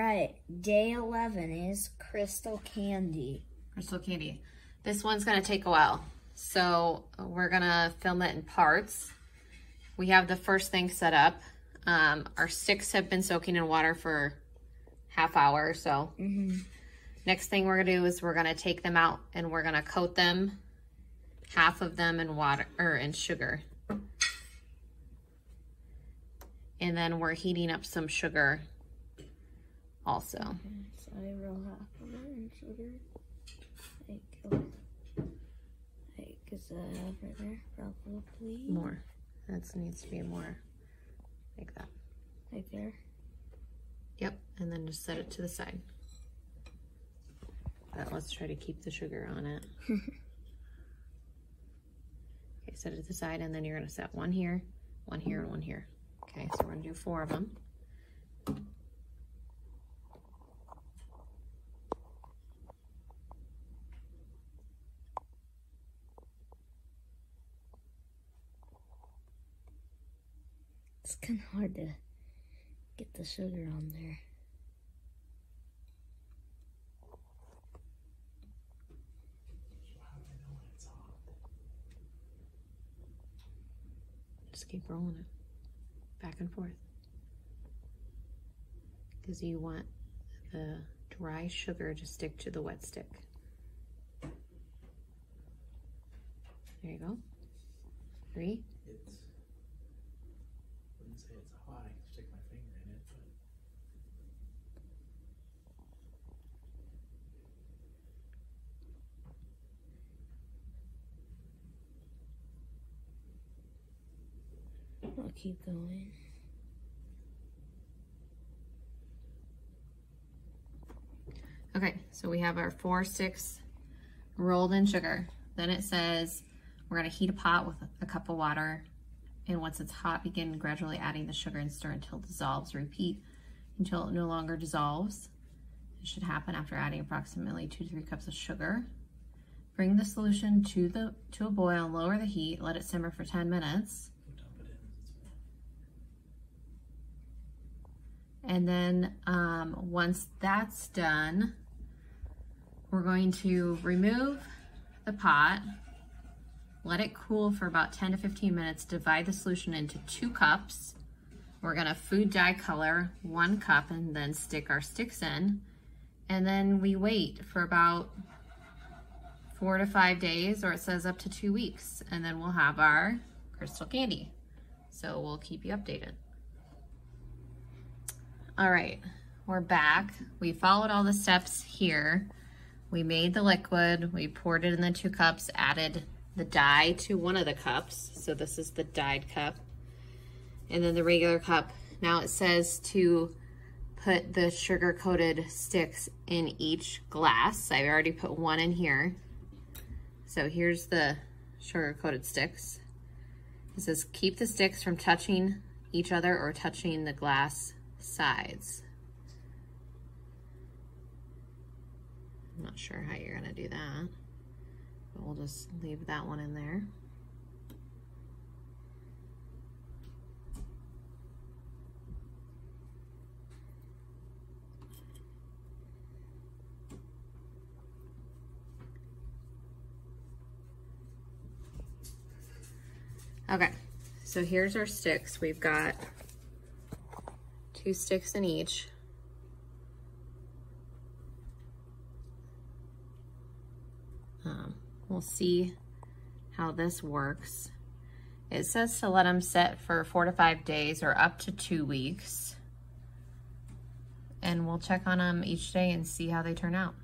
right, day 11 is crystal candy. Crystal candy. This one's gonna take a while. So we're gonna film it in parts. We have the first thing set up. Um, our sticks have been soaking in water for half hour or so. Next thing we're gonna do is we're gonna take them out and we're gonna coat them, half of them in water or in sugar. And then we're heating up some sugar also. So I roll half of it sugar. Like, oh, like, is that right there? Probably. More. That needs to be more like that. Right there. Yep, and then just set it to the side. But let's try to keep the sugar on it. okay, set it to the side, and then you're gonna set one here, one here, and one here. Okay, so we're gonna do four of them. It's kind of hard to get the sugar on there. Just keep rolling it back and forth. Because you want the dry sugar to stick to the wet stick. There you go. Three. It's, wouldn't say it's hot, I can stick my finger in it, but I'll keep going. Okay, so we have our four sticks rolled in sugar. Then it says we're gonna heat a pot with a cup of water. And once it's hot, begin gradually adding the sugar and stir until it dissolves. Repeat until it no longer dissolves. It should happen after adding approximately two to three cups of sugar. Bring the solution to the to a boil, lower the heat, let it simmer for 10 minutes. dump it in. It's And then um, once that's done, we're going to remove the pot, let it cool for about 10 to 15 minutes, divide the solution into two cups. We're gonna food dye color one cup and then stick our sticks in. And then we wait for about four to five days, or it says up to two weeks. And then we'll have our crystal candy. So we'll keep you updated. All right, we're back. We followed all the steps here. We made the liquid, we poured it in the two cups, added the dye to one of the cups. So this is the dyed cup. And then the regular cup. Now it says to put the sugar coated sticks in each glass. I've already put one in here. So here's the sugar coated sticks. It says keep the sticks from touching each other or touching the glass sides. I'm not sure how you're gonna do that, but we'll just leave that one in there. Okay, so here's our sticks. We've got two sticks in each. Um, we'll see how this works. It says to let them set for four to five days or up to two weeks. And we'll check on them each day and see how they turn out.